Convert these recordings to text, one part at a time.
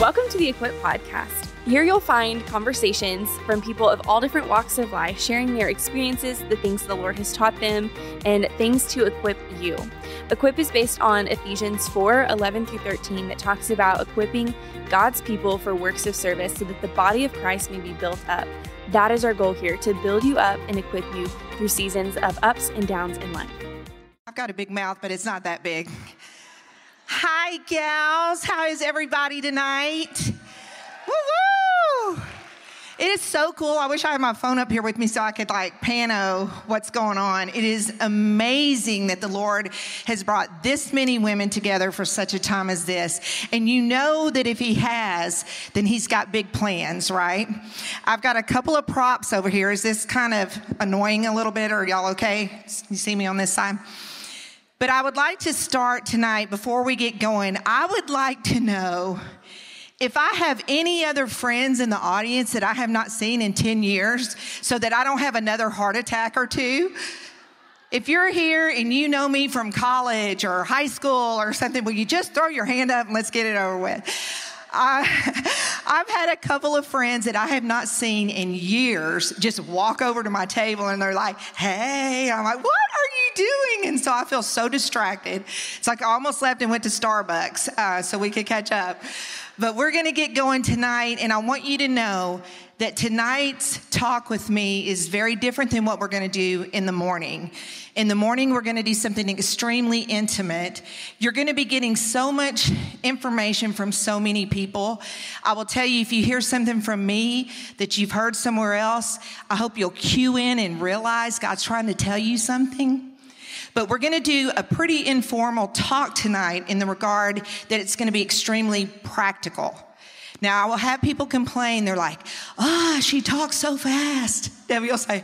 Welcome to the Equip Podcast. Here you'll find conversations from people of all different walks of life sharing their experiences, the things the Lord has taught them, and things to equip you. Equip is based on Ephesians 4 11 through 13 that talks about equipping God's people for works of service so that the body of Christ may be built up. That is our goal here to build you up and equip you through seasons of ups and downs in life. I've got a big mouth, but it's not that big. Hi, gals. How is everybody tonight? Woo woo! It is so cool. I wish I had my phone up here with me so I could like pano what's going on. It is amazing that the Lord has brought this many women together for such a time as this. And you know that if He has, then He's got big plans, right? I've got a couple of props over here. Is this kind of annoying a little bit? Or y'all okay? You see me on this side? But I would like to start tonight before we get going. I would like to know if I have any other friends in the audience that I have not seen in 10 years so that I don't have another heart attack or two. If you're here and you know me from college or high school or something, will you just throw your hand up and let's get it over with? I, have had a couple of friends that I have not seen in years just walk over to my table and they're like, hey, I'm like, what are you doing? And so I feel so distracted. It's like I almost left and went to Starbucks uh, so we could catch up. But we're going to get going tonight, and I want you to know that tonight's talk with me is very different than what we're going to do in the morning. In the morning, we're going to do something extremely intimate. You're going to be getting so much information from so many people. I will tell you, if you hear something from me that you've heard somewhere else, I hope you'll cue in and realize God's trying to tell you something. But we're going to do a pretty informal talk tonight in the regard that it's going to be extremely practical. Now, I will have people complain. They're like, ah, oh, she talks so fast. Debbie will say,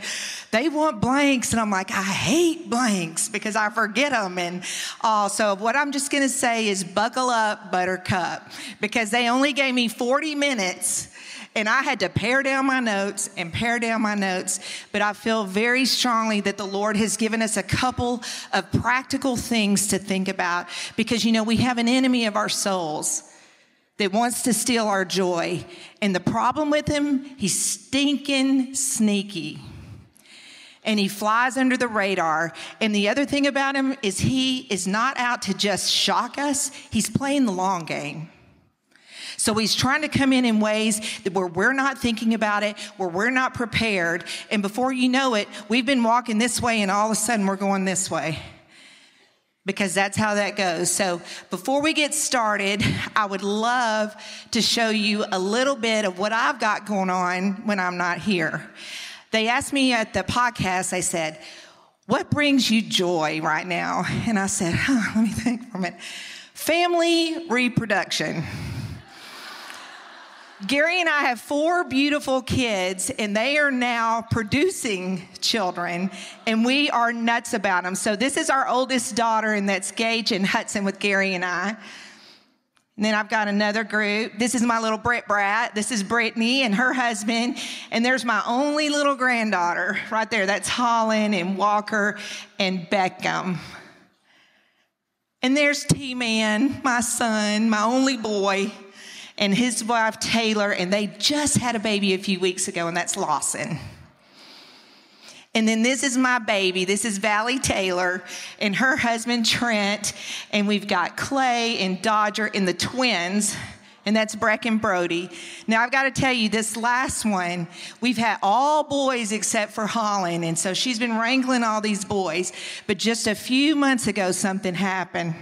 they want blanks. And I'm like, I hate blanks because I forget them. And uh, so, what I'm just going to say is buckle up, buttercup, because they only gave me 40 minutes and I had to pare down my notes and pare down my notes. But I feel very strongly that the Lord has given us a couple of practical things to think about because, you know, we have an enemy of our souls that wants to steal our joy. And the problem with him, he's stinking sneaky. And he flies under the radar. And the other thing about him is he is not out to just shock us, he's playing the long game. So he's trying to come in in ways that where we're not thinking about it, where we're not prepared. And before you know it, we've been walking this way and all of a sudden we're going this way because that's how that goes. So, before we get started, I would love to show you a little bit of what I've got going on when I'm not here. They asked me at the podcast, they said, What brings you joy right now? And I said, huh, Let me think for a minute. Family reproduction. Gary and I have four beautiful kids, and they are now producing children, and we are nuts about them. So, this is our oldest daughter, and that's Gage and Hudson with Gary and I. And then I've got another group. This is my little Brit Brat. This is Brittany and her husband. And there's my only little granddaughter right there. That's Holland and Walker and Beckham. And there's T Man, my son, my only boy and his wife Taylor, and they just had a baby a few weeks ago, and that's Lawson. And then this is my baby. This is Valley Taylor and her husband Trent. And we've got Clay and Dodger and the twins. And that's Breck and Brody. Now, I've got to tell you, this last one, we've had all boys except for Holland. And so she's been wrangling all these boys. But just a few months ago, something happened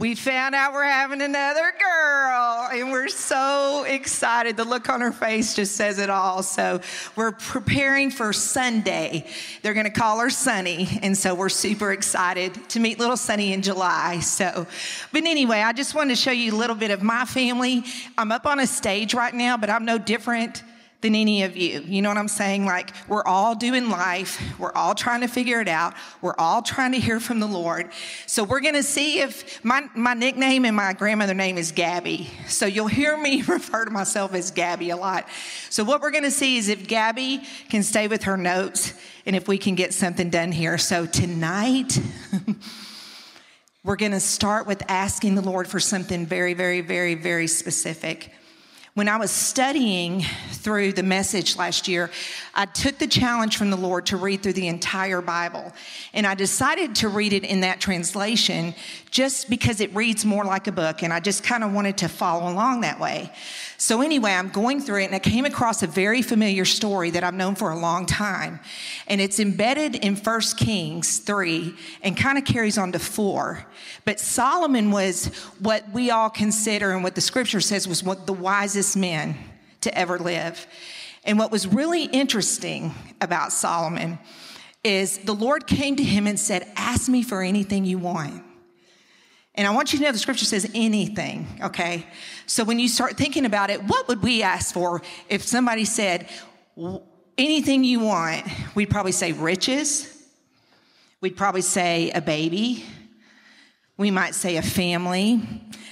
we found out we're having another girl and we're so excited. The look on her face just says it all. So we're preparing for Sunday. They're going to call her Sunny. And so we're super excited to meet little Sunny in July. So, but anyway, I just wanted to show you a little bit of my family. I'm up on a stage right now, but I'm no different than any of you. You know what I'm saying? Like, we're all doing life, we're all trying to figure it out, we're all trying to hear from the Lord. So, we're gonna see if my, my nickname and my grandmother name is Gabby. So, you'll hear me refer to myself as Gabby a lot. So, what we're gonna see is if Gabby can stay with her notes and if we can get something done here. So, tonight, we're going to start with asking the Lord for something very, very, very, very specific. When I was studying through the message last year, I took the challenge from the Lord to read through the entire Bible. And I decided to read it in that translation just because it reads more like a book. And I just kind of wanted to follow along that way. So, anyway, I'm going through it and I came across a very familiar story that I've known for a long time. And it's embedded in 1 Kings 3 and kind of carries on to 4. But Solomon was what we all consider and what the scripture says was of the wisest men to ever live. And what was really interesting about Solomon is the Lord came to him and said, Ask me for anything you want. And I want you to know the scripture says anything, okay? So when you start thinking about it, what would we ask for if somebody said, anything you want? We'd probably say riches. We'd probably say a baby. We might say a family.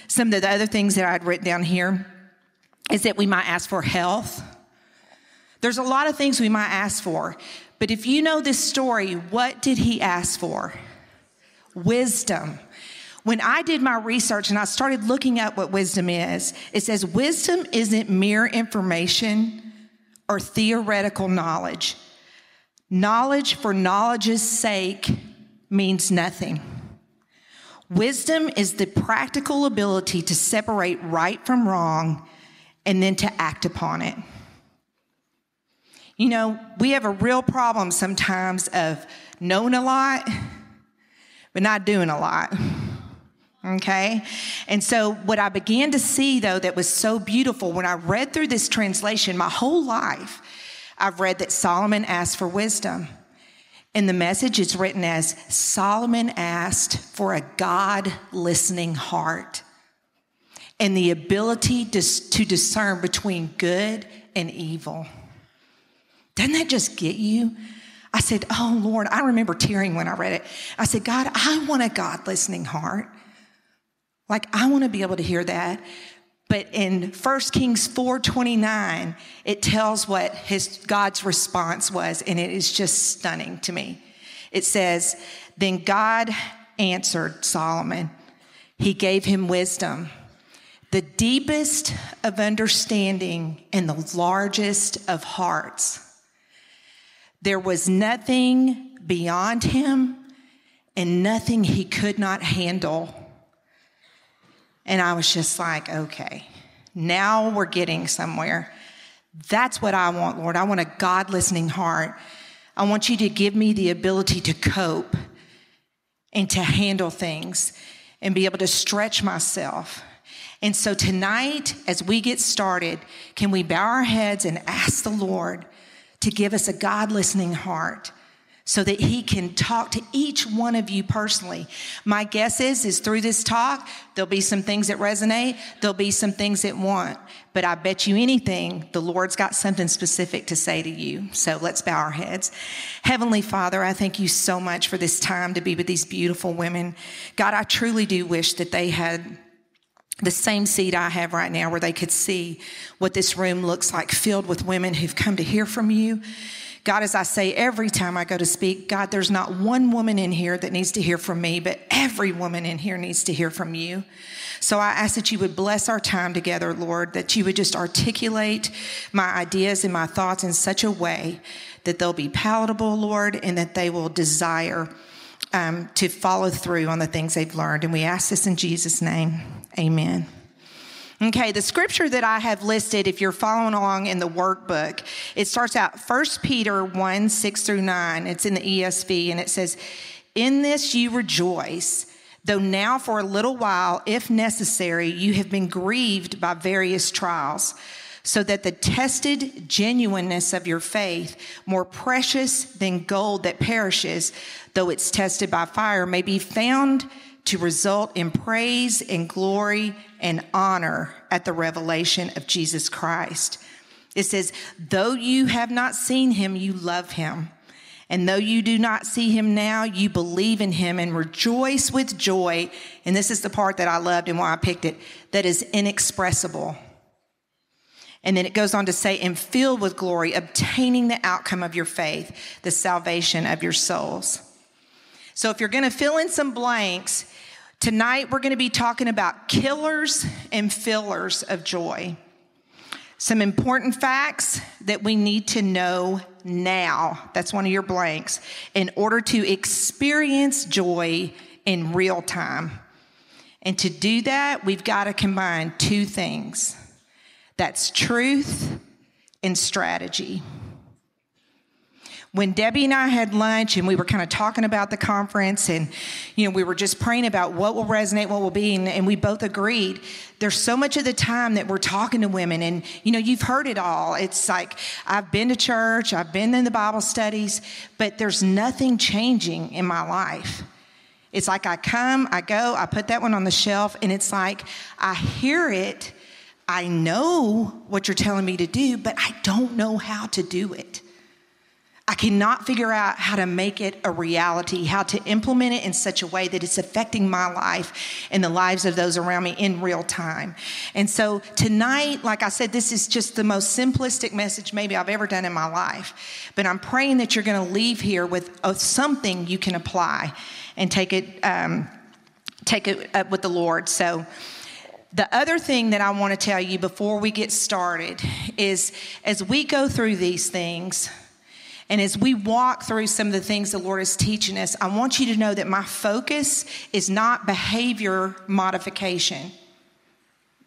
Some of the other things that I'd written down here is that we might ask for health. There's a lot of things we might ask for. But if you know this story, what did he ask for? Wisdom. When I did my research and I started looking at what wisdom is, it says wisdom isn't mere information or theoretical knowledge. Knowledge for knowledge's sake means nothing. Wisdom is the practical ability to separate right from wrong and then to act upon it. You know, we have a real problem sometimes of knowing a lot, but not doing a lot. Okay? And so, what I began to see, though, that was so beautiful when I read through this translation, my whole life, I've read that Solomon asked for wisdom. And the message is written as Solomon asked for a God listening heart and the ability to, to discern between good and evil. Doesn't that just get you? I said, Oh Lord, I remember tearing when I read it. I said, God, I want a God listening heart. Like, I want to be able to hear that. But in 1 Kings 4:29, it tells what his God's response was, and it is just stunning to me. It says, Then God answered Solomon. He gave him wisdom, the deepest of understanding and the largest of hearts. There was nothing beyond him and nothing he could not handle. And I was just like, okay, now we're getting somewhere. That's what I want, Lord. I want a God listening heart. I want you to give me the ability to cope and to handle things and be able to stretch myself. And so tonight, as we get started, can we bow our heads and ask the Lord to give us a God listening heart? So that he can talk to each one of you personally. My guess is is through this talk, there'll be some things that resonate, there'll be some things that won't. But I bet you anything, the Lord's got something specific to say to you. So let's bow our heads. Heavenly Father, I thank you so much for this time to be with these beautiful women. God, I truly do wish that they had the same seat I have right now where they could see what this room looks like, filled with women who've come to hear from you God, as I say every time I go to speak, God, there's not one woman in here that needs to hear from me, but every woman in here needs to hear from you. So I ask that you would bless our time together, Lord, that you would just articulate my ideas and my thoughts in such a way that they'll be palatable, Lord, and that they will desire um, to follow through on the things they've learned. And we ask this in Jesus' name. Amen. Okay, the scripture that I have listed, if you're following along in the workbook, it starts out 1 Peter 1 6 through 9. It's in the ESV, and it says, In this you rejoice, though now for a little while, if necessary, you have been grieved by various trials, so that the tested genuineness of your faith, more precious than gold that perishes, though it's tested by fire, may be found to result in praise and glory and honor at the revelation of Jesus Christ. It says, though you have not seen him, you love him. And though you do not see him now, you believe in him and rejoice with joy. And this is the part that I loved and why I picked it that is inexpressible. And then it goes on to say, and filled with glory, obtaining the outcome of your faith, the salvation of your souls. So if you're going to fill in some blanks, Tonight, we're going to be talking about killers and fillers of joy. Some important facts that we need to know now. That's one of your blanks. In order to experience joy in real time. And to do that, we've got to combine two things that's truth and strategy when Debbie and I had lunch and we were kind of talking about the conference and, you know, we were just praying about what will resonate, what will be, and, and, we both agreed there's so much of the time that we're talking to women and, you know, you've heard it all. It's like I've been to church, I've been in the Bible studies, but there's nothing changing in my life. It's like I come, I go, I put that one on the shelf, and it's like I hear it. I know what you're telling me to do, but I don't know how to do it. I cannot figure out how to make it a reality, how to implement it in such a way that it's affecting my life and the lives of those around me in real time. And so tonight, like I said, this is just the most simplistic message maybe I've ever done in my life. But I'm praying that you're going to leave here with uh, something you can apply and take it, um, take it up with the Lord. So. The other thing that I want to tell you before we get started is as we go through these things, and as we walk through some of the things the Lord is teaching us, I want you to know that my focus is not behavior modification.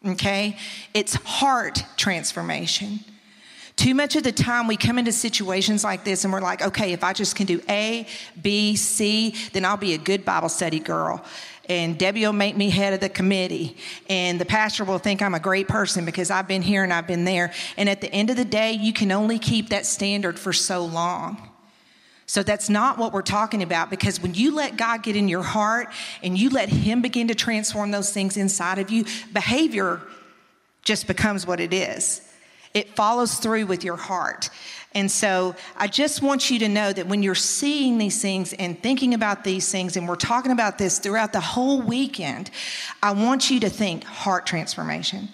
Okay? It's heart transformation. Too much of the time we come into situations like this and we're like, okay, if I just can do A, B, C, then I'll be a good Bible study girl and Debbie will make me head of the committee, and the pastor will think I'm a great person because I've been here and I've been there. And at the end of the day, you can only keep that standard for so long. So that's not what we're talking about because when you let God get in your heart and you let Him begin to transform those things inside of you, behavior just becomes what it is. It follows through with your heart. And so I just want you to know that when you're seeing these things and thinking about these things, and we're talking about this throughout the whole weekend, I want you to think heart transformation.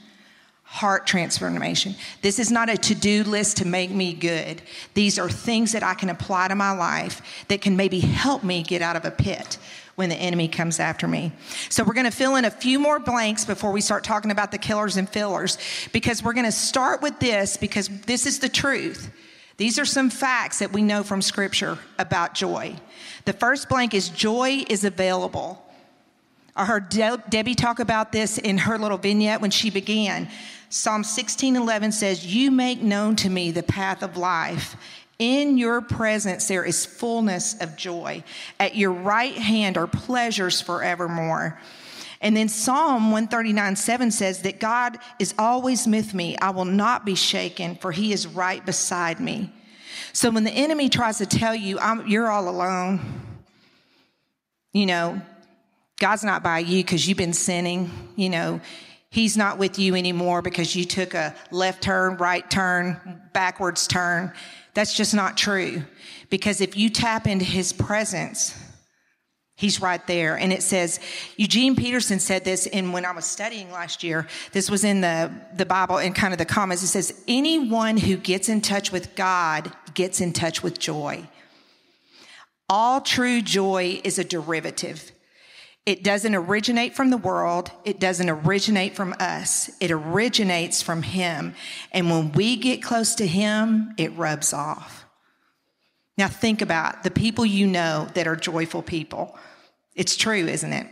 Heart transformation. This is not a to do list to make me good. These are things that I can apply to my life that can maybe help me get out of a pit when the enemy comes after me. So we're going to fill in a few more blanks before we start talking about the killers and fillers because we're going to start with this because this is the truth. These are some facts that we know from Scripture about joy. The first blank is joy is available. I heard De- Debbie talk about this in her little vignette when she began. Psalm 16:11 says, "You make known to me the path of life. In your presence there is fullness of joy. At your right hand are pleasures forevermore." And then Psalm 139 7 says that God is always with me. I will not be shaken, for he is right beside me. So when the enemy tries to tell you, you're all alone, you know, God's not by you because you've been sinning, you know, he's not with you anymore because you took a left turn, right turn, backwards turn. That's just not true. Because if you tap into his presence, He's right there. And it says, Eugene Peterson said this in when I was studying last year. This was in the, the Bible in kind of the comments. It says, anyone who gets in touch with God gets in touch with joy. All true joy is a derivative. It doesn't originate from the world. It doesn't originate from us. It originates from Him. And when we get close to Him, it rubs off. Now, think about the people you know that are joyful people. It's true, isn't it?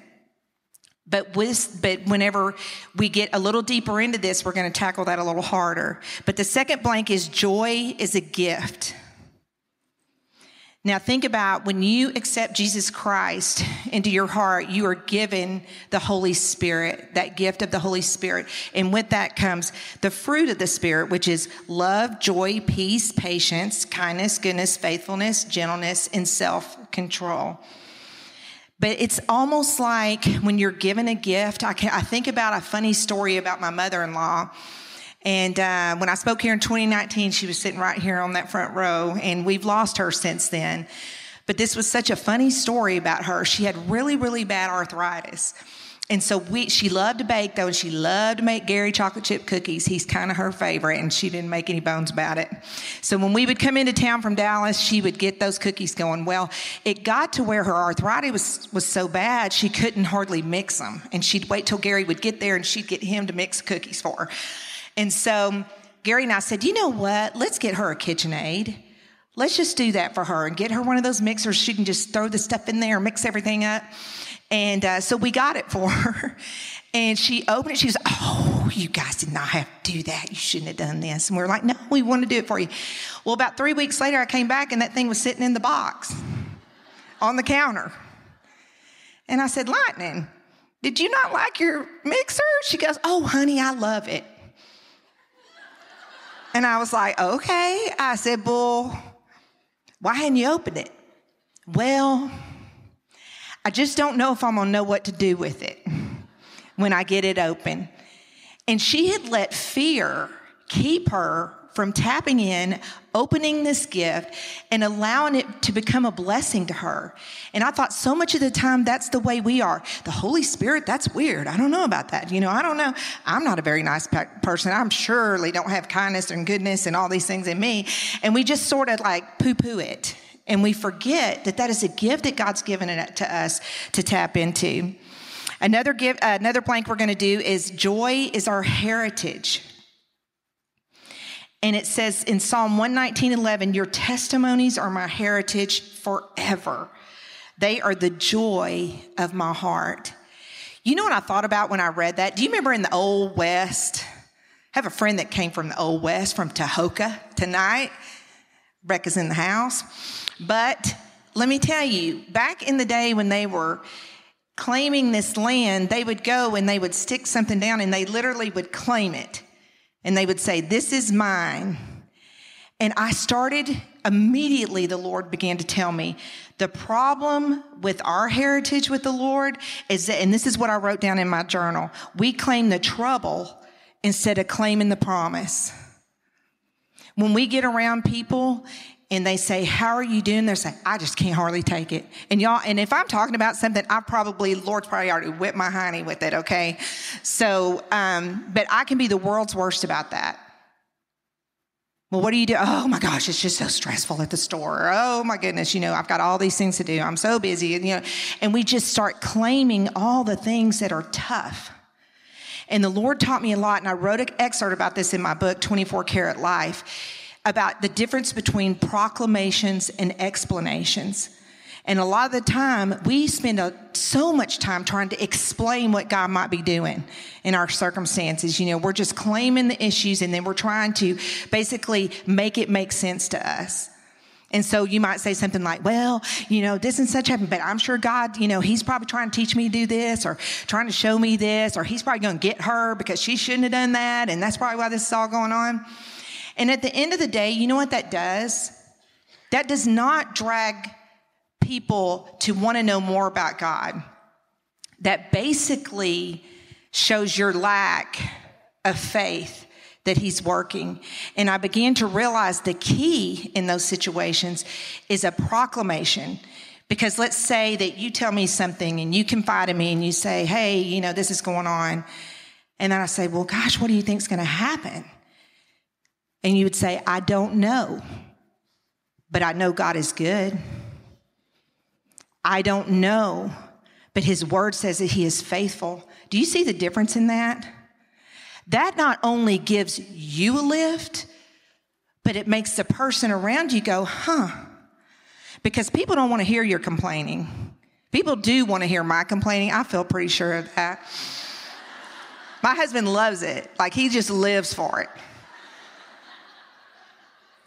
But with, but whenever we get a little deeper into this, we're going to tackle that a little harder. But the second blank is joy is a gift. Now, think about when you accept Jesus Christ into your heart, you are given the Holy Spirit, that gift of the Holy Spirit. And with that comes the fruit of the Spirit, which is love, joy, peace, patience, kindness, goodness, faithfulness, gentleness, and self control. But it's almost like when you're given a gift, I, can, I think about a funny story about my mother in law. And uh, when I spoke here in 2019, she was sitting right here on that front row, and we've lost her since then. But this was such a funny story about her. She had really, really bad arthritis. And so we, she loved to bake though, and she loved to make Gary chocolate chip cookies. He's kind of her favorite, and she didn't make any bones about it. So when we would come into town from Dallas, she would get those cookies going. Well, it got to where her arthritis was, was so bad, she couldn't hardly mix them. And she'd wait till Gary would get there, and she'd get him to mix cookies for her. And so Gary and I said, you know what? Let's get her a KitchenAid. Let's just do that for her and get her one of those mixers. She can just throw the stuff in there, mix everything up. And uh, so we got it for her. And she opened it. She was, Oh, you guys did not have to do that. You shouldn't have done this. And we are like, No, we want to do it for you. Well, about three weeks later, I came back and that thing was sitting in the box on the counter. And I said, Lightning, did you not like your mixer? She goes, Oh, honey, I love it. And I was like, Okay. I said, Bull, why hadn't you opened it? Well, I just don't know if I'm gonna know what to do with it when I get it open. And she had let fear keep her from tapping in, opening this gift, and allowing it to become a blessing to her. And I thought so much of the time that's the way we are. The Holy Spirit, that's weird. I don't know about that. You know, I don't know. I'm not a very nice pe- person. I'm surely don't have kindness and goodness and all these things in me. And we just sort of like poo poo it. And we forget that that is a gift that God's given it to us to tap into. Another, give, uh, another blank we're going to do is joy is our heritage. And it says in Psalm 119 11, Your testimonies are my heritage forever. They are the joy of my heart. You know what I thought about when I read that? Do you remember in the Old West? I have a friend that came from the Old West, from Tahoka tonight. Rebecca's in the house. But let me tell you, back in the day when they were claiming this land, they would go and they would stick something down and they literally would claim it. And they would say, This is mine. And I started immediately, the Lord began to tell me the problem with our heritage with the Lord is that, and this is what I wrote down in my journal we claim the trouble instead of claiming the promise. When we get around people and they say, How are you doing? They're saying, I just can't hardly take it. And y'all, and if I'm talking about something, I probably, Lord's probably already whipped my honey with it, okay? So, um, but I can be the world's worst about that. Well, what do you do? Oh my gosh, it's just so stressful at the store. Oh my goodness, you know, I've got all these things to do. I'm so busy, and you know, and we just start claiming all the things that are tough. And the Lord taught me a lot, and I wrote an excerpt about this in my book, 24 Karat Life about the difference between proclamations and explanations. And a lot of the time, we spend a, so much time trying to explain what God might be doing in our circumstances. You know, we're just claiming the issues and then we're trying to basically make it make sense to us. And so you might say something like, well, you know, this and such happened, but I'm sure God, you know, He's probably trying to teach me to do this or trying to show me this, or He's probably going to get her because she shouldn't have done that. And that's probably why this is all going on. And at the end of the day, you know what that does? That does not drag people to want to know more about God. That basically shows your lack of faith that He's working. And I began to realize the key in those situations is a proclamation. Because let's say that you tell me something and you confide in me and you say, hey, you know, this is going on. And then I say, well, gosh, what do you think is going to happen? And you would say, I don't know, but I know God is good. I don't know, but His word says that He is faithful. Do you see the difference in that? That not only gives you a lift, but it makes the person around you go, huh? Because people don't want to hear your complaining. People do want to hear my complaining. I feel pretty sure of that. My husband loves it, like he just lives for it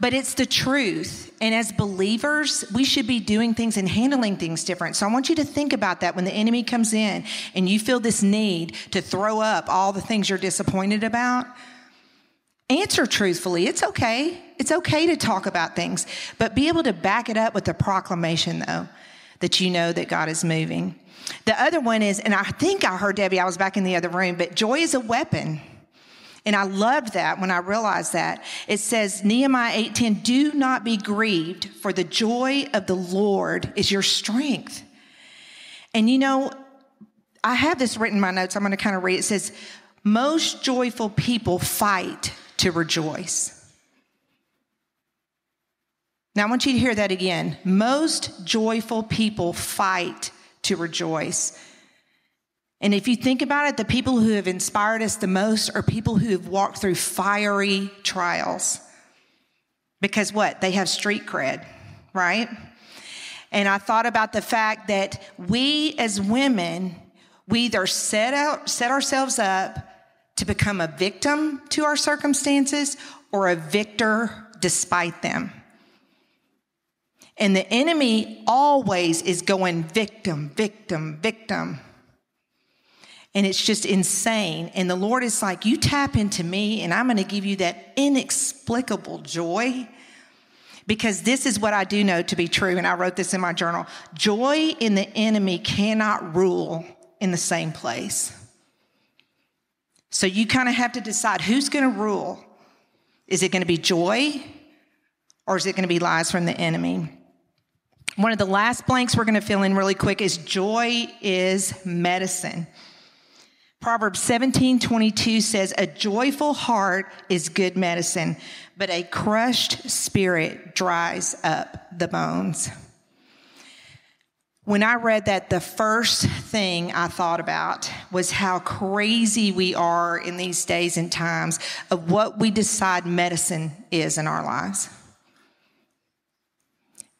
but it's the truth. And as believers, we should be doing things and handling things different. So I want you to think about that when the enemy comes in and you feel this need to throw up all the things you're disappointed about. Answer truthfully. It's okay. It's okay to talk about things, but be able to back it up with a proclamation, though, that you know that God is moving. The other one is, and I think I heard Debbie, I was back in the other room, but joy is a weapon. And I loved that when I realized that. It says, Nehemiah 8:10, do not be grieved, for the joy of the Lord is your strength. And you know, I have this written in my notes. I'm going to kind of read. It says, Most joyful people fight to rejoice. Now, I want you to hear that again. Most joyful people fight to rejoice. And if you think about it, the people who have inspired us the most are people who have walked through fiery trials. Because what? They have street cred, right? And I thought about the fact that we as women, we either set out, set ourselves up to become a victim to our circumstances or a victor despite them. And the enemy always is going victim, victim, victim. And it's just insane. And the Lord is like, You tap into me, and I'm going to give you that inexplicable joy. Because this is what I do know to be true, and I wrote this in my journal. Joy in the enemy cannot rule in the same place. So you kind of have to decide who's going to rule. Is it going to be joy or is it going to be lies from the enemy? One of the last blanks we're going to fill in really quick is joy is medicine. Proverbs 17 22 says, A joyful heart is good medicine, but a crushed spirit dries up the bones. When I read that, the first thing I thought about was how crazy we are in these days and times of what we decide medicine is in our lives.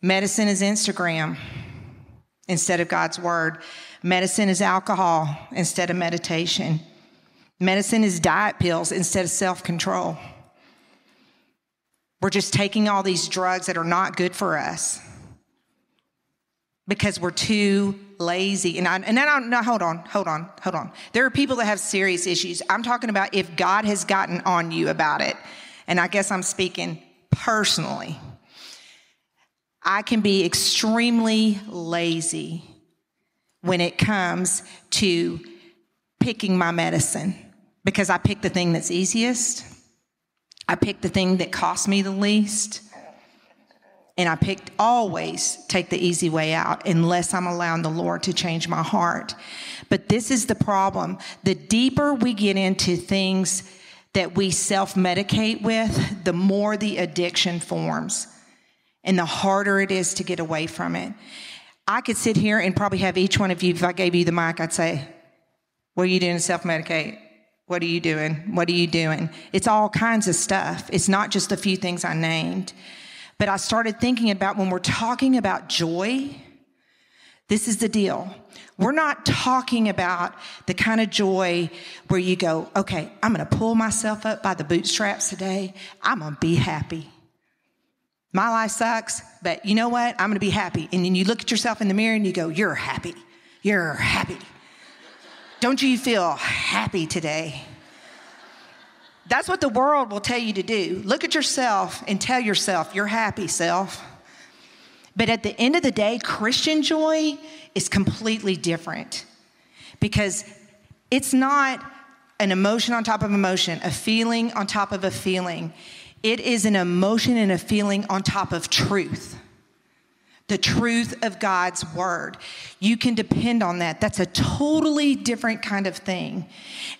Medicine is Instagram instead of God's word. Medicine is alcohol instead of meditation. Medicine is diet pills instead of self control. We're just taking all these drugs that are not good for us because we're too lazy. And I, and I don't, no, hold on, hold on, hold on. There are people that have serious issues. I'm talking about if God has gotten on you about it. And I guess I'm speaking personally. I can be extremely lazy when it comes to picking my medicine because I pick the thing that's easiest. I pick the thing that costs me the least. And I picked always take the easy way out unless I'm allowing the Lord to change my heart. But this is the problem. The deeper we get into things that we self medicate with, the more the addiction forms and the harder it is to get away from it. I could sit here and probably have each one of you, if I gave you the mic, I'd say, What are you doing to self medicate? What are you doing? What are you doing? It's all kinds of stuff. It's not just a few things I named. But I started thinking about when we're talking about joy, this is the deal. We're not talking about the kind of joy where you go, okay, I'm going to pull myself up by the bootstraps today. I'm going to be happy. My life sucks, but you know what? I'm to be happy. And then you look at yourself in the mirror and you go, You're happy. You're happy. Don't you feel happy today? That's what the world will tell you to do. Look at yourself and tell yourself, You're happy, self. But at the end of the day, Christian joy is completely different because it's not an emotion on top of emotion, a feeling on top of a feeling. It is an emotion and a feeling on top of truth. The truth of God's word. You can depend on that. That's a totally different kind of thing.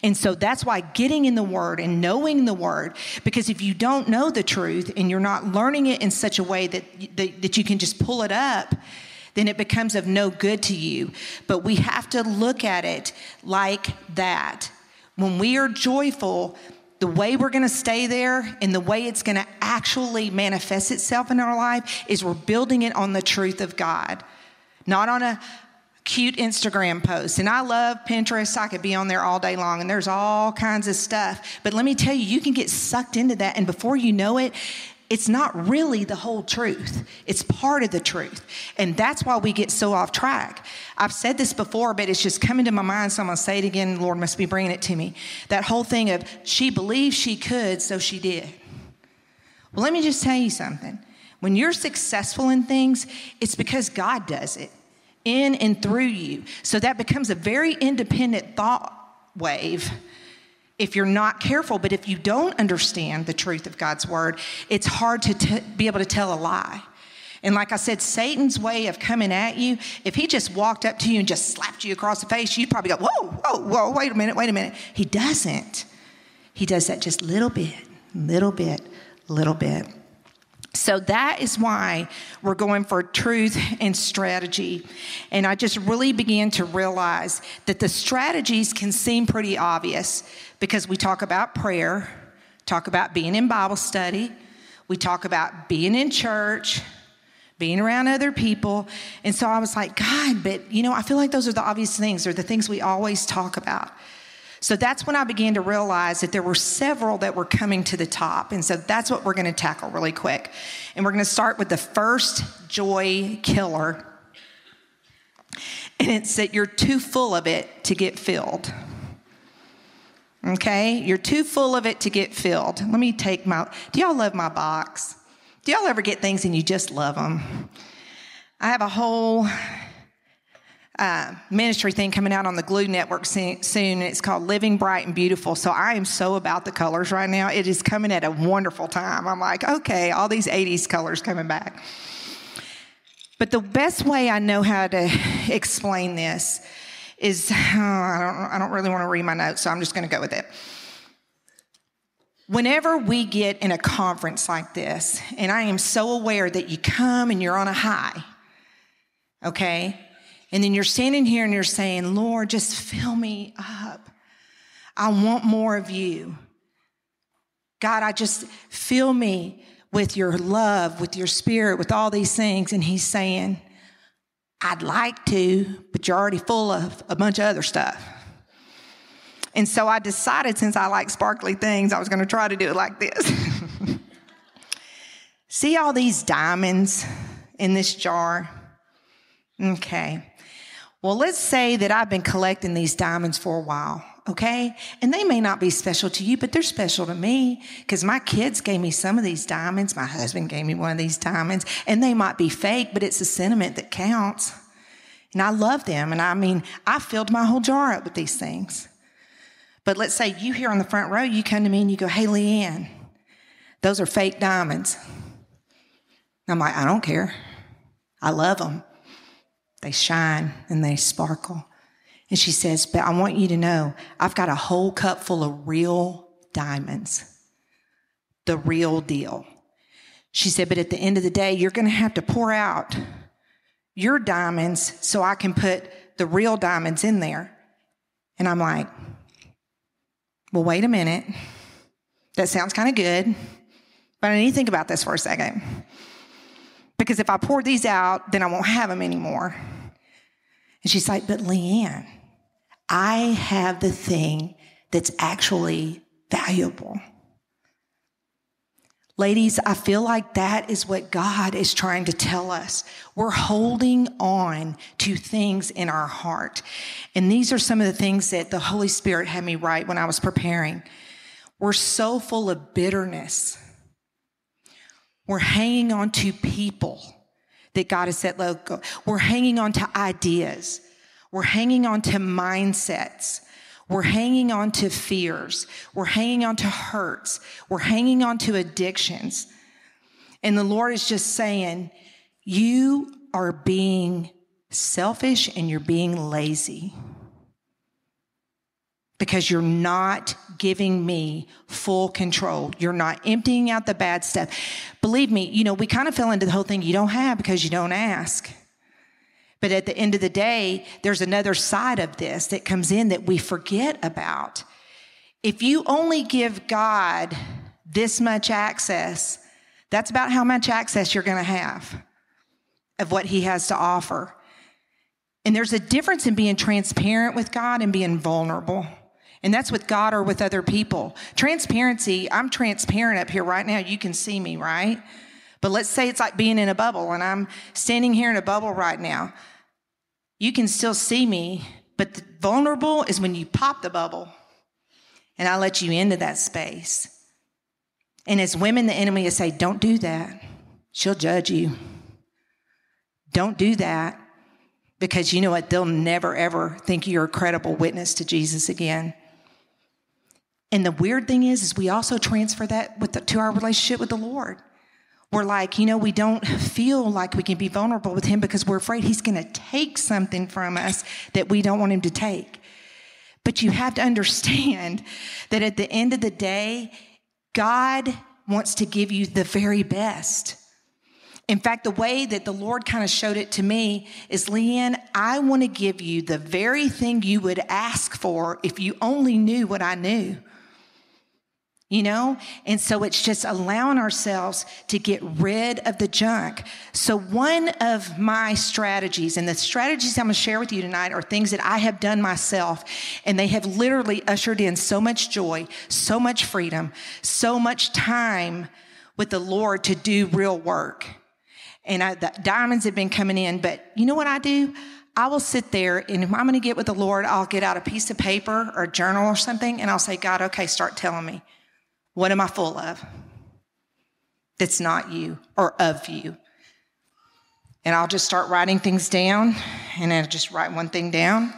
And so that's why getting in the word and knowing the word, because if you don't know the truth and you're not learning it in such a way that, that, that you can just pull it up, then it becomes of no good to you. But we have to look at it like that. When we are joyful, the way we're going to stay there and the way it's going to actually manifest itself in our life is we're building it on the truth of God, not on a cute Instagram post. And I love Pinterest. I could be on there all day long and there's all kinds of stuff. But let me tell you, you can get sucked into that. And before you know it, it's not really the whole truth. It's part of the truth. And that's why we get so off track. I've said this before, but it's just coming to my mind, so I'm going to say it again. Lord must be bringing it to me. That whole thing of she believed she could, so she did. Well, let me just tell you something. When you're successful in things, it's because God does it in and through you. So that becomes a very independent thought wave if you're not careful. But if you don't understand the truth of God's word, it's hard to t- be able to tell a lie. And like I said, Satan's way of coming at you, if he just walked up to you and just slapped you across the face, you'd probably go, whoa, whoa, whoa, wait a minute, wait a minute. He doesn't. He does that just little bit, little bit, little bit. So that is why we're going for truth and strategy. And I just really began to realize that the strategies can seem pretty obvious because we talk about prayer, talk about being in Bible study, we talk about being in church, being around other people. And so I was like, God, but you know, I feel like those are the obvious things, they're the things we always talk about. So that's when I began to realize that there were several that were coming to the top. And so that's what we're going to tackle really quick. And we're going to start with the first joy killer. And it's that you're too full of it to get filled. Okay? You're too full of it to get filled. Let me take my. Do y'all love my box? Do y'all ever get things and you just love them? I have a whole uh, ministry thing coming out on the Glue Network soon. It's called Living Bright and Beautiful. So I am so about the colors right now. It is coming at a wonderful time. I'm like, okay, all these 80s colors coming back. But the best way I know how to explain this is oh, I, don't, I don't really want to read my notes, so I'm just going to go with it. Whenever we get in a conference like this, and I am so aware that you come and you're on a high, okay? And then you're standing here and you're saying, Lord, just fill me up. I want more of you. God, I just fill me with your love, with your spirit, with all these things. And he's saying, I'd like to, but you're already full of a bunch of other stuff. And so I decided, since I like sparkly things, I was going to try to do it like this. See all these diamonds in this jar? Okay. Well, let's say that I've been collecting these diamonds for a while, okay? And they may not be special to you, but they're special to me because my kids gave me some of these diamonds. My husband gave me one of these diamonds, and they might be fake, but it's the sentiment that counts. And I love them. And I mean, I filled my whole jar up with these things. But let's say you here on the front row, you come to me and you go, Hey, LeeAnn, those are fake diamonds. I'm like, I don't care. I love them. They shine and they sparkle. And she says, But I want you to know I've got a whole cup full of real diamonds, the real deal. She said, But at the end of the day, you're going to have to pour out your diamonds so I can put the real diamonds in there. And I'm like, Well, wait a minute. That sounds kind of good, but I need to think about this for a second. Because if I pour these out, then I won't have them anymore. And she's like, But LeeAnn, I have the thing that's actually valuable. Ladies, I feel like that is what God is trying to tell us. We're holding on to things in our heart. And these are some of the things that the Holy Spirit had me write when I was preparing. We're so full of bitterness we're hanging on to people that God has set local. We're hanging on to ideas. We're hanging on to mindsets. We're hanging on to fears. We're hanging on to hurts. We're hanging on to addictions. And the Lord is just saying, you are being selfish and you're being lazy because you're not giving me full control. You're not emptying out the bad stuff. Believe me, you know, we kind of fell into the whole thing you don't have because you don't ask. But at the end of the day, there's another side of this that comes in that we forget about. If you only give God this much access, that's about how much access you're going to have of what He has to offer. And there's a difference in being transparent with God and being vulnerable. And that's with God or with other people. Transparency, I'm transparent up here right now. You can see me, right? But let's say it's like being in a bubble and I'm standing here in a bubble right now. You can still see me, but vulnerable is when you pop the bubble and I let you into that space. And as women, the enemy is say, Don't do that. She'll judge you. Don't do that because you know what? They'll never, ever think you're a credible witness to Jesus again. And the weird thing is, is we also transfer that with the, to our relationship with the Lord. We're like, you know, we don't feel like we can be vulnerable with Him because we're afraid He's going to take something from us that we don't want Him to take. But you have to understand that at the end of the day, God wants to give you the very best. In fact, the way that the Lord kind of showed it to me is LeeAnn, I want to give you the very thing you would ask for if you only knew what I knew. You know? And so it's just allowing ourselves to get rid of the junk. So, one of my strategies, and the strategies I'm gonna share with you tonight, are things that I have done myself, and they have literally ushered in so much joy, so much freedom, so much time with the Lord to do real work and I, the diamonds have been coming in. But you know what I do? I will sit there, and if I'm going to get with the Lord, I'll get out a piece of paper or a journal or something, and I'll say, God, okay, start telling me. What am I full of? That's not you or of you. And I'll just start writing things down, and I'll just write one thing down,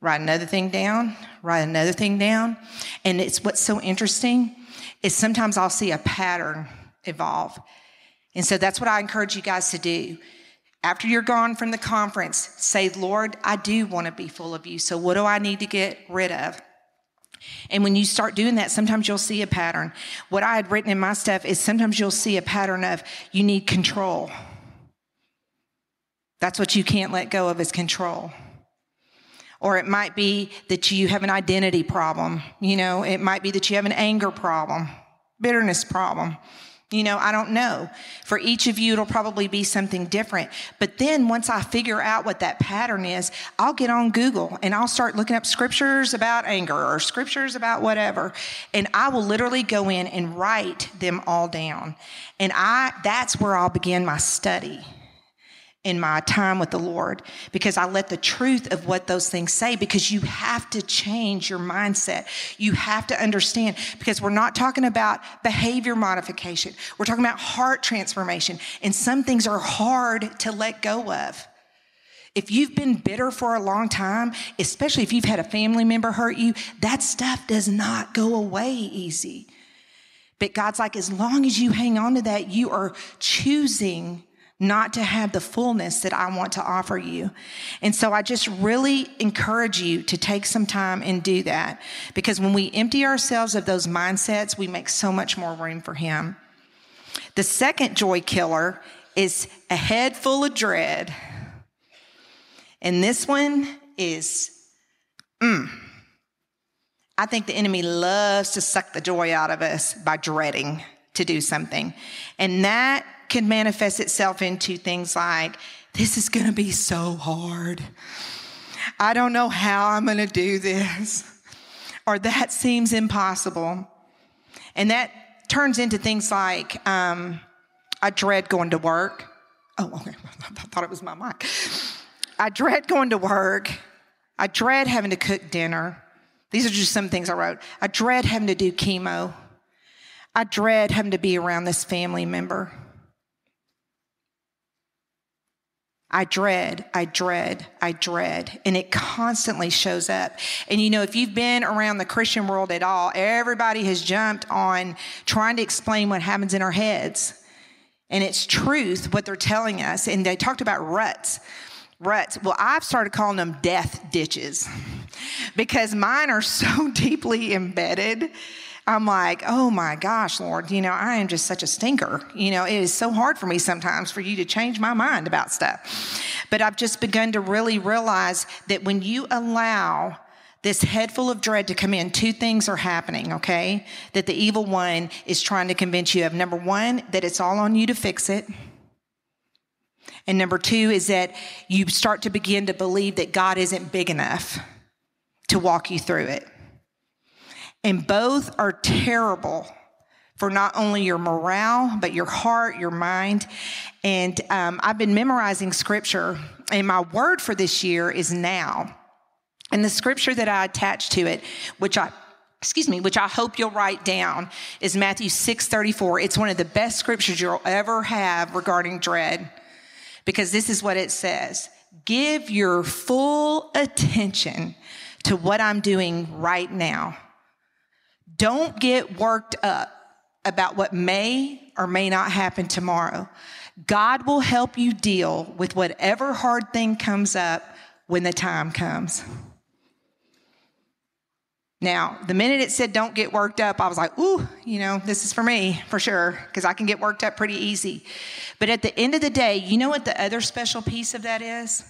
write another thing down, write another thing down. And it's what's so interesting is sometimes I'll see a pattern evolve. And so that's what I encourage you guys to do. After you're gone from the conference, say, Lord, I do want to be full of you. So what do I need to get rid of? And when you start doing that, sometimes you'll see a pattern. What I had written in my stuff is sometimes you'll see a pattern of you need control. That's what you can't let go of is control. Or it might be that you have an identity problem. You know, it might be that you have an anger problem, bitterness problem. You know, I don't know. For each of you, it'll probably be something different. But then once I figure out what that pattern is, I'll get on Google and I'll start looking up scriptures about anger or scriptures about whatever. And I will literally go in and write them all down. And I, that's where I'll begin my study in my time with the Lord because I let the truth of what those things say because you have to change your mindset. You have to understand because we're not talking about behavior modification. We're talking about heart transformation and some things are hard to let go of. If you've been bitter for a long time, especially if you've had a family member hurt you, that stuff does not go away easy. But God's like, as long as you hang on to that, you are choosing not to have the fullness that I want to offer you. And so I just really encourage you to take some time and do that because when we empty ourselves of those mindsets, we make so much more room for Him. The second joy killer is a head full of dread. And this one is, mm, I think the enemy loves to suck the joy out of us by dreading to do something. And that can manifest itself into things like, this is going to be so hard. I don't know how I'm going to do this. Or that seems impossible. And that turns into things like, um, I dread going to work. Oh, okay. I thought it was my mic. I dread going to work. I dread having to cook dinner. These are just some things I wrote. I dread having to do chemo. I dread having to be around this family member. I dread, I dread, I dread. And it constantly shows up. And you know, if you've been around the Christian world at all, everybody has jumped on trying to explain what happens in our heads. And it's truth, what they're telling us. And they talked about ruts. Ruts. Well, I've started calling them death ditches because mine are so deeply embedded I'm like, oh my gosh, Lord, you know, I am just such a stinker. You know, it is so hard for me sometimes for you to change my mind about stuff. But I've just begun to really realize that when you allow this head full of dread to come in, two things are happening, okay? That the evil one is trying to convince you of. Number one, that it's all on you to fix it. And number two is that you start to begin to believe that God isn't big enough to walk you through it. And both are terrible for not only your morale, but your heart, your mind. And um, I've been memorizing scripture, and my word for this year is now. And the scripture that I attached to it, which I excuse me, which I hope you'll write down, is Matthew 6 34. It's one of the best scriptures you'll ever have regarding dread, because this is what it says Give your full attention to what I'm doing right now don't get worked up about what may or may not happen tomorrow. God will help you deal with whatever hard thing comes up when the time comes. Now, the minute it said don't get worked up, I was like, ooh, you know, this is for me for sure, because I can get worked up pretty easy. But at the end of the day, you know what the other special piece of that is?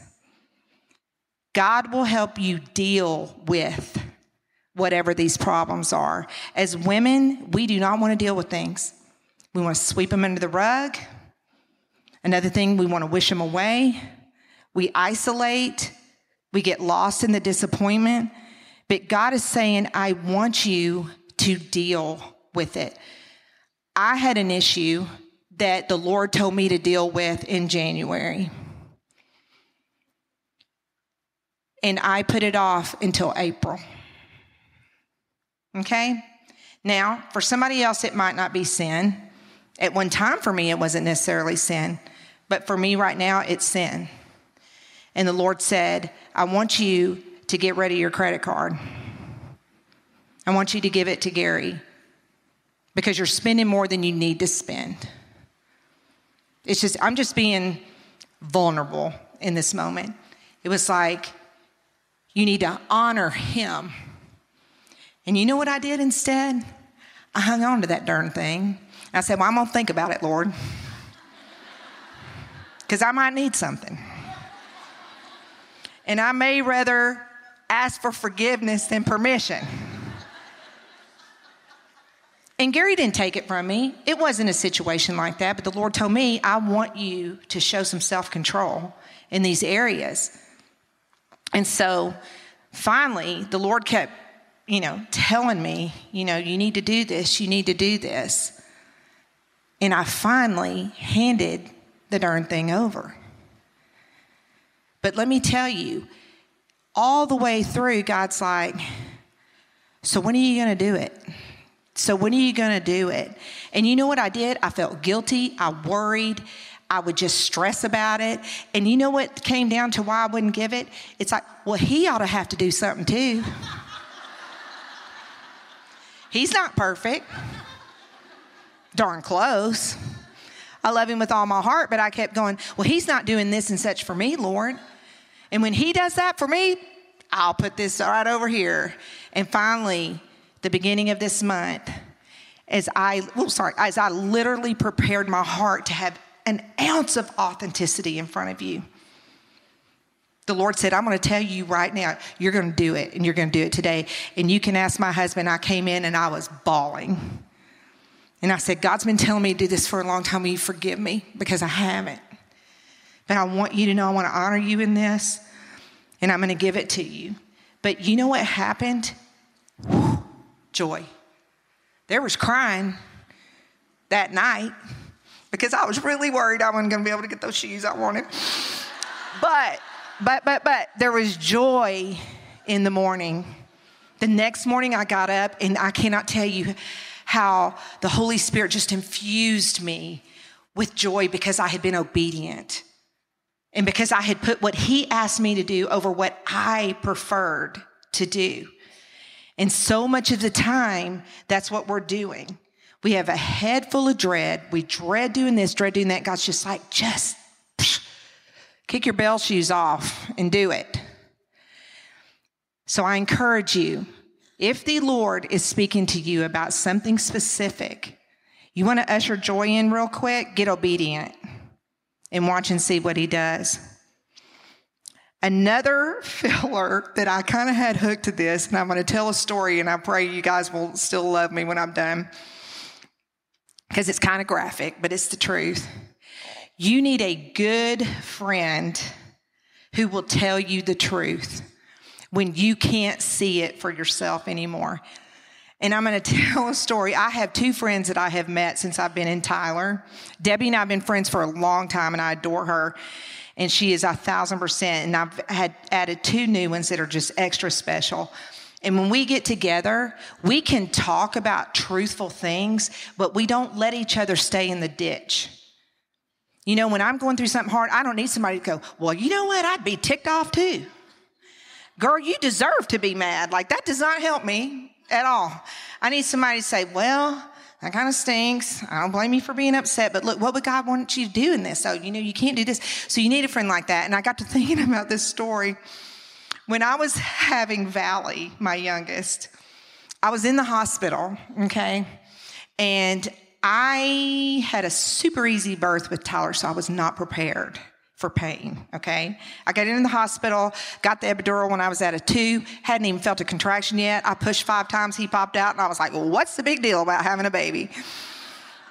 God will help you deal with whatever these problems are. As women, we do not want to deal with things. We want to sweep them under the rug. Another thing, we want to wish them away. We isolate. We get lost in the disappointment. But God is saying, I want you to deal with it. I had an issue that the Lord told me to deal with in January. And I put it off until April. Okay? Now, for somebody else, it might not be sin. At one time, for me, it wasn't necessarily sin. But for me right now, it's sin. And the Lord said, I want you to get rid of your credit card. I want you to give it to Gary because you're spending more than you need to spend. It's just, I'm just being vulnerable in this moment. It was like, you need to honor him. And you know what I did instead? I hung on to that darn thing. I said, Well, I'm going to think about it, Lord, because I might need something. And I may rather ask for forgiveness than permission. And Gary didn't take it from me. It wasn't a situation like that, but the Lord told me, I want you to show some self control in these areas. And so finally, the Lord kept, you know, telling me, you know, you need to do this, you need to do this. And I finally handed the darn thing over. But let me tell you, all the way through, God's like, So when are you going to do it? So when are you going to do it? And you know what I did? I felt guilty. I worried. I would just stress about it. And you know what came down to why I wouldn't give it? It's like, well, he ought to have to do something too. He's not perfect. Darn close. I love him with all my heart, but I kept going, well, he's not doing this and such for me, Lord. And when he does that for me, I'll put this right over here. And finally, the beginning of this month, as I, oh, sorry, as I literally prepared my heart to have an ounce of authenticity in front of you. The Lord said, I'm going to tell you right now, you're going to do it, and you're going to do it today. And you can ask my husband. I came in and I was bawling. And I said, God's been telling me to do this for a long time. Will you forgive me? Because I haven't. But I want you to know I want to honor you in this, and I'm going to give it to you. But you know what happened? Joy. There was crying that night because I was really worried I wasn't going to be able to get those shoes I wanted. But, but, but, but, there was joy in the morning. The next morning I got up, and I cannot tell you how the Holy Spirit just infused me with joy because I had been obedient and because I had put what He asked me to do over what I preferred to do. And so much of the time, that's what we're doing. We have a head full of dread. We dread doing this, dread doing that. God's just like, just psh, kick your bell shoes off and do it. So I encourage you if the Lord is speaking to you about something specific, you want to usher joy in real quick, get obedient and watch and see what he does. Another filler that I kind of had hooked to this, and I'm going to tell a story, and I pray you guys will still love me when I'm done because it's kind of graphic, but it's the truth. You need a good friend who will tell you the truth when you can't see it for yourself anymore. And I'm going to tell a story. I have two friends that I have met since I've been in Tyler. Debbie and I have been friends for a long time, and I adore her. And she is a thousand percent. And I've had added two new ones that are just extra special. And when we get together, we can talk about truthful things, but we don't let each other stay in the ditch. You know, when I'm going through something hard, I don't need somebody to go, Well, you know what? I'd be ticked off too. Girl, you deserve to be mad. Like, that does not help me at all. I need somebody to say, Well, that kind of stinks. I don't blame you for being upset, but look, what would God want you to do in this? So, you know, you can't do this. So, you need a friend like that. And I got to thinking about this story. When I was having Valley, my youngest, I was in the hospital, okay? And I had a super easy birth with Tyler, so I was not prepared for pain, okay? I got in the hospital, got the epidural when I was at a two, hadn't even felt a contraction yet. I pushed five times, he popped out, and I was like, well, what's the big deal about having a baby?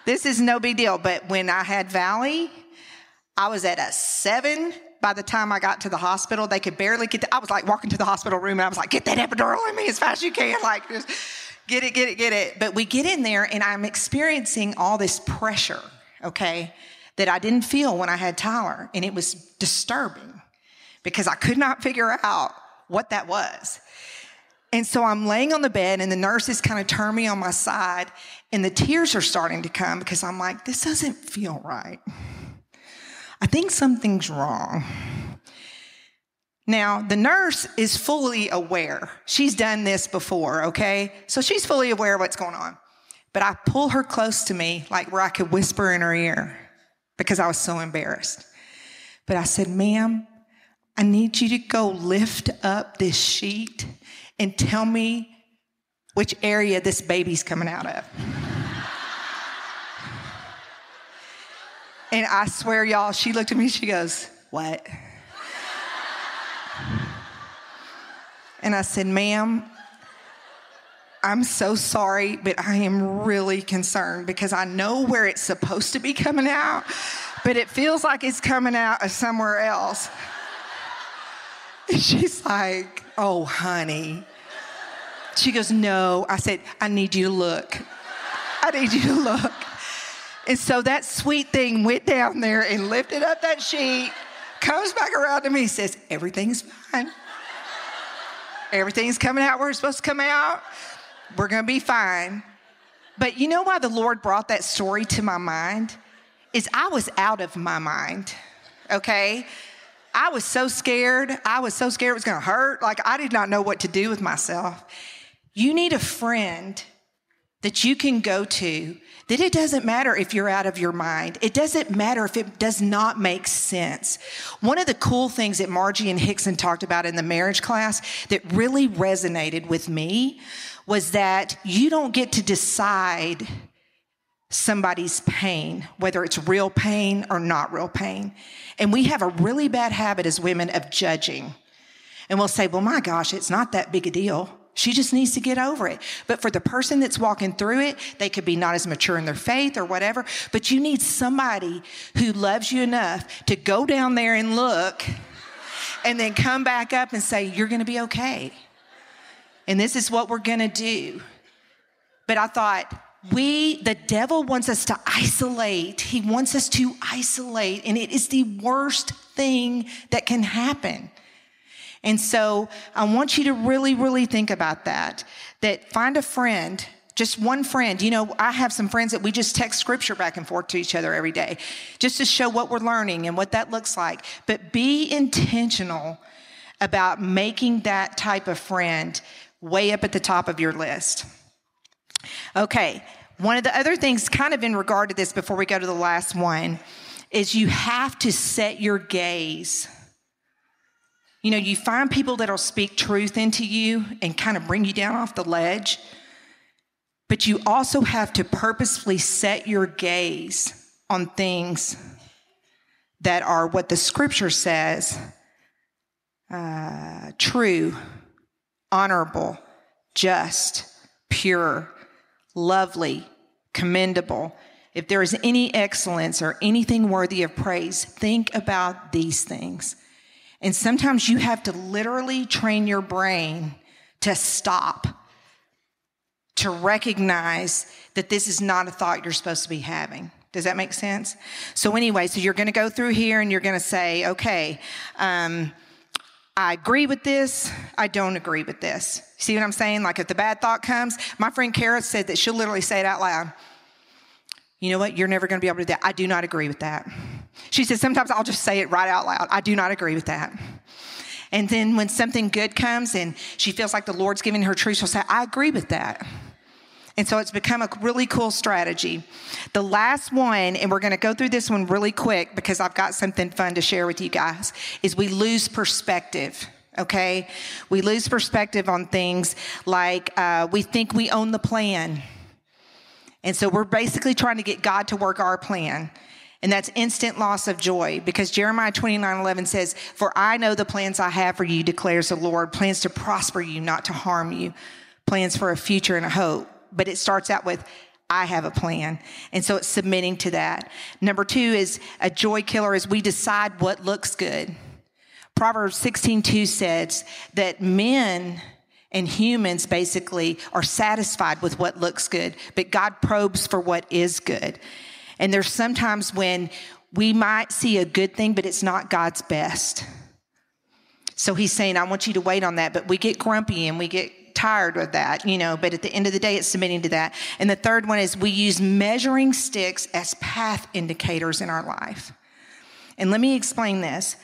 This is no big deal. But when I had Valley, I was at a seven by the time I got to the hospital. They could barely get, the, I was like walking to the hospital room and I was like, get that epidural in me as fast as you can. Like, just get it, get it, get it. But we get in there and I'm experiencing all this pressure, okay? that I didn't feel when I had Tyler. And it was disturbing because I could not figure out what that was. And so I'm laying on the bed, and the nurses kind of turn me on my side, and the tears are starting to come because I'm like, this doesn't feel right. I think something's wrong. Now, the nurse is fully aware. She's done this before, okay? So she's fully aware of what's going on. But I pull her close to me, like where I could whisper in her ear because I was so embarrassed. But I said, ma'am, I need you to go lift up this sheet and tell me which area this baby's coming out of. and I swear, y'all, she looked at me, she goes, What? And I said, Ma'am, I'm so sorry, but I am really concerned because I know where it's supposed to be coming out, but it feels like it's coming out of somewhere else. And she's like, Oh, honey. She goes, No. I said, I need you to look. I need you to look. And so that sweet thing went down there and lifted up that sheet, comes back around to me, says, Everything's fine. Everything's coming out where it's supposed to come out. We're going to be fine. But you know why the Lord brought that story to my mind? Is I was out of my mind, okay? I was so scared. I was so scared it was going to hurt. Like, I did not know what to do with myself. You need a friend that you can go to that it doesn't matter if you're out of your mind. It doesn't matter if it does not make sense. One of the cool things that Margie and Hickson talked about in the marriage class that really resonated with me was that you don't get to decide somebody's pain, whether it's real pain or not real pain. And we have a really bad habit as women of judging. And we'll say, well, my gosh, it's not that big a deal. She just needs to get over it. But for the person that's walking through it, they could be not as mature in their faith or whatever, but you need somebody who loves you enough to go down there and look and then come back up and say, You're going to be okay and this is what we're gonna do. But I thought, we, the devil wants us to isolate. He wants us to isolate, and it is the worst thing that can happen. And so I want you to really, really think about that. That find a friend, just one friend. You know, I have some friends that we just text scripture back and forth to each other every day, just to show what we're learning and what that looks like. But be intentional about making that type of friend way up at the top of your list. Okay, one of the other things, kind of in regard to this before we go to the last one, is you have to set your gaze. You know, you find people that'll speak truth into you and kind of bring you down off the ledge, but you also have to purposefully set your gaze on things that are what the scripture says uh, true, honorable, just, pure, lovely, commendable. If there is any excellence or anything worthy of praise, think about these things. And sometimes you have to literally train your brain to stop, to recognize that this is not a thought you're supposed to be having. Does that make sense? So, anyway, so you're going to go through here and you're going to say, okay, um, I agree with this, I don't agree with this. See what I'm saying? Like if the bad thought comes, my friend Kara said that she'll literally say it out loud. You know what? You're never going to be able to do that. I do not agree with that. She said, sometimes I'll just say it right out loud. I do not agree with that. And then when something good comes and she feels like the Lord's giving her truth, she'll say, I agree with that. And so it's become a really cool strategy. The last one, and we're going to go through this one really quick because I've got something fun to share with you guys, is we lose perspective. Okay? We lose perspective on things like uh, we think we own the plan. And so we're basically trying to get God to work our plan. And that's instant loss of joy because Jeremiah 29 11 says, For I know the plans I have for you, declares the Lord, plans to prosper you, not to harm you, plans for a future and a hope. But it starts out with, I have a plan. And so it's submitting to that. Number two is a joy killer is we decide what looks good. Proverbs 16 2 says that men and humans basically are satisfied with what looks good, but God probes for what is good. And there's sometimes when we might see a good thing, but it's not God's best. So he's saying, I want you to wait on that. But we get grumpy and we get tired of that, you know. But at the end of the day, it's submitting to that. And the third one is we use measuring sticks as path indicators in our life. And let me explain this.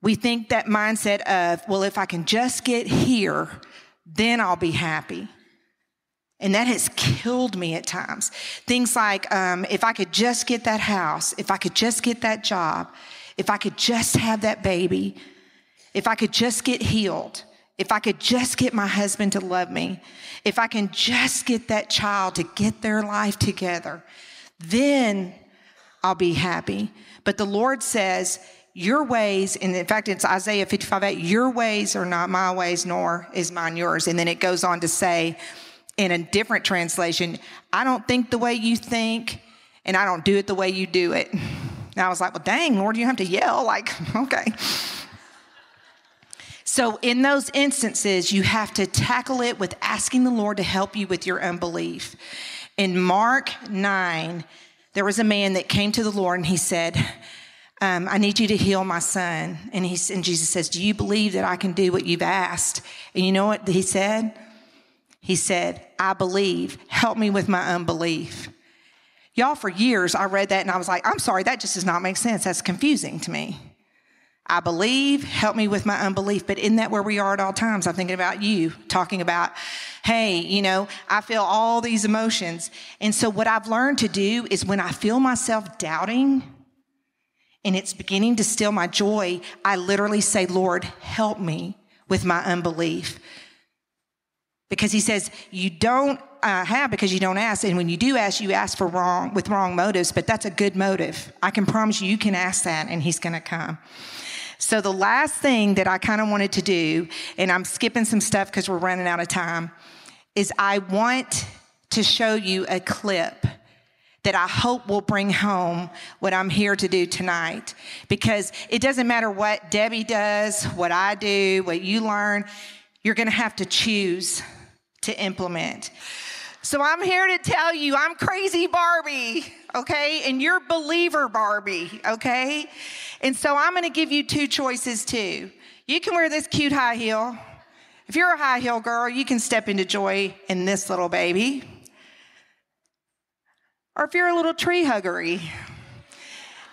We think that mindset of, well, if I can just get here, then I'll be happy. And that has killed me at times. Things like um, if I could just get that house, if I could just get that job, if I could just have that baby, if I could just get healed, if I could just get my husband to love me, if I can just get that child to get their life together, then I'll be happy. But the Lord says, your ways, and in fact, it's Isaiah 55 8, your ways are not my ways, nor is mine yours. And then it goes on to say, in a different translation, I don't think the way you think, and I don't do it the way you do it. And I was like, well, dang, Lord, you have to yell. Like, okay. So, in those instances, you have to tackle it with asking the Lord to help you with your unbelief. In Mark 9, there was a man that came to the Lord and he said, um, I need you to heal my son. And, he, and Jesus says, Do you believe that I can do what you've asked? And you know what he said? He said, I believe. Help me with my unbelief. Y'all, for years, I read that and I was like, I'm sorry, that just does not make sense. That's confusing to me. I believe, help me with my unbelief. But isn't that where we are at all times? I'm thinking about you, talking about, hey, you know, I feel all these emotions. And so, what I've learned to do is when I feel myself doubting and it's beginning to steal my joy, I literally say, Lord, help me with my unbelief. Because he says you don't uh, have because you don't ask. And when you do ask you ask for wrong with wrong motives but that's a good motive. I can promise you you can ask that and he's going to come. So the last thing that i kind of wanted to do and i'm skipping some stuff because we're running out of time is i want to show you a clip that I hope will bring home what I'm here to do tonight. Because it doesn't matter what Debbie does, what I do, what you learn, you're gonna have to choose to implement. So I'm here to tell you I'm crazy Barbie, okay? And you're believer Barbie, okay? And so I'm gonna give you two choices too. You can wear this cute high heel. If you're a high heel girl, you can step into joy in this little baby. Or if you're a little tree huggery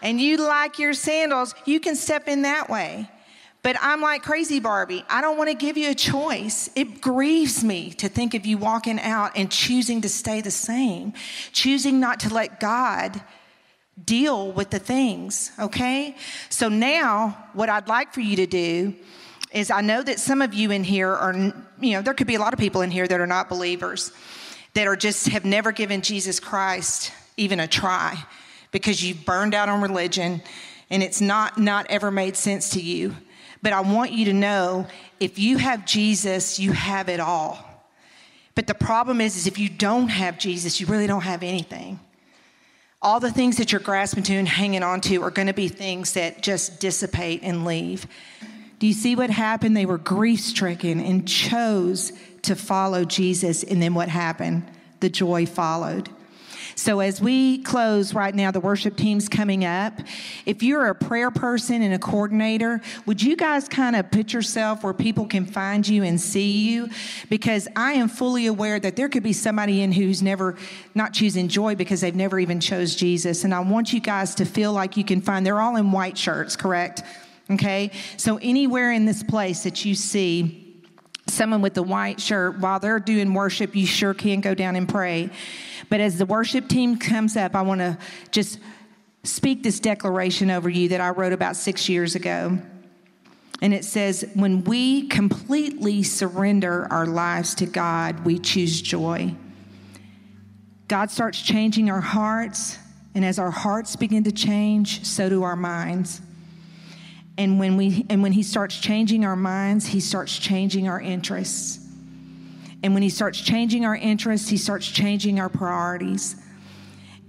and you like your sandals, you can step in that way. But I'm like crazy Barbie. I don't want to give you a choice. It grieves me to think of you walking out and choosing to stay the same, choosing not to let God deal with the things, okay? So now, what I'd like for you to do is I know that some of you in here are, you know, there could be a lot of people in here that are not believers, that are just have never given Jesus Christ even a try because you've burned out on religion and it's not not ever made sense to you. But I want you to know if you have Jesus, you have it all. But the problem is, is if you don't have Jesus, you really don't have anything. All the things that you're grasping to and hanging on to are going to be things that just dissipate and leave. Do you see what happened? They were grief stricken and chose to follow Jesus. And then what happened? The joy followed. So as we close right now, the worship team's coming up. If you're a prayer person and a coordinator, would you guys kind of put yourself where people can find you and see you? Because I am fully aware that there could be somebody in who's never not choosing joy because they've never even chose Jesus. And I want you guys to feel like you can find, they're all in white shirts, correct? Okay. So anywhere in this place that you see someone with the white shirt, while they're doing worship, you sure can go down and pray. But as the worship team comes up, I want to just speak this declaration over you that I wrote about six years ago. And it says, when we completely surrender our lives to God, we choose joy. God starts changing our hearts, and as our hearts begin to change, so do our minds. And when, we, and when He starts changing our minds, He starts changing our interests. And when He starts changing our interests, He starts changing our priorities.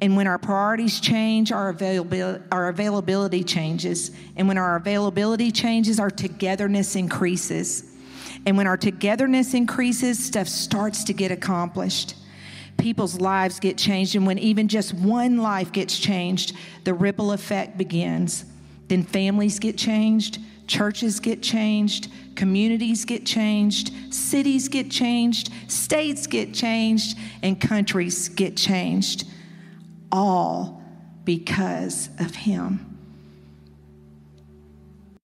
And when our priorities change, our availability, our availability changes. And when our availability changes, our togetherness increases. And when our togetherness increases, stuff starts to get accomplished. People's lives get changed. And when even just one life gets changed, the ripple effect begins. Then families get changed, churches get changed, communities get changed, cities get changed, states get changed, and countries get changed all because of Him.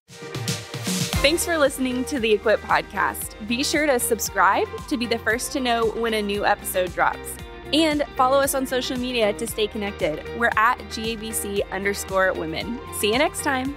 Thanks for listening to the Equip Podcast. Be sure to subscribe to be the first to know when a new episode drops. And follow us on social media to stay connected. We're at GABC underscore women. See you next time.